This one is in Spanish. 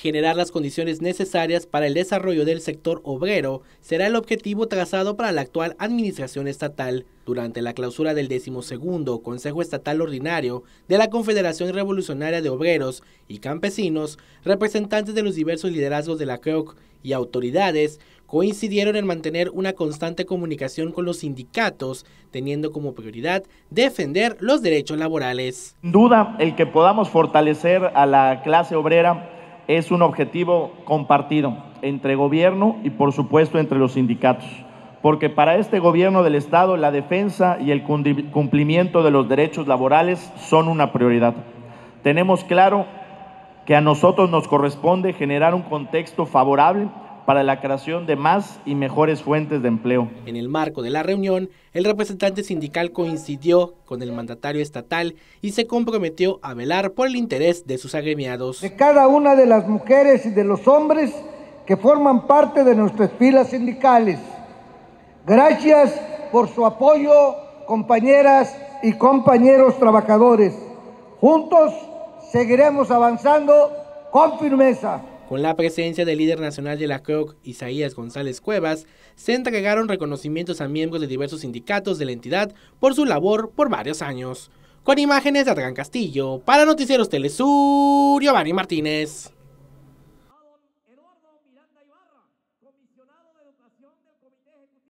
Generar las condiciones necesarias para el desarrollo del sector obrero será el objetivo trazado para la actual administración estatal. Durante la clausura del decimosegundo Consejo Estatal Ordinario de la Confederación Revolucionaria de Obreros y Campesinos, representantes de los diversos liderazgos de la CREOC y autoridades coincidieron en mantener una constante comunicación con los sindicatos, teniendo como prioridad defender los derechos laborales. Sin duda, el que podamos fortalecer a la clase obrera es un objetivo compartido entre gobierno y por supuesto entre los sindicatos, porque para este gobierno del Estado la defensa y el cumplimiento de los derechos laborales son una prioridad. Tenemos claro que a nosotros nos corresponde generar un contexto favorable para la creación de más y mejores fuentes de empleo. En el marco de la reunión, el representante sindical coincidió con el mandatario estatal y se comprometió a velar por el interés de sus agremiados. De cada una de las mujeres y de los hombres que forman parte de nuestras filas sindicales. Gracias por su apoyo, compañeras y compañeros trabajadores. Juntos seguiremos avanzando con firmeza. Con la presencia del líder nacional de la CROC, Isaías González Cuevas, se entregaron reconocimientos a miembros de diversos sindicatos de la entidad por su labor por varios años. Con imágenes de Adrián Castillo, para Noticieros Telesur, Giovanni Martínez.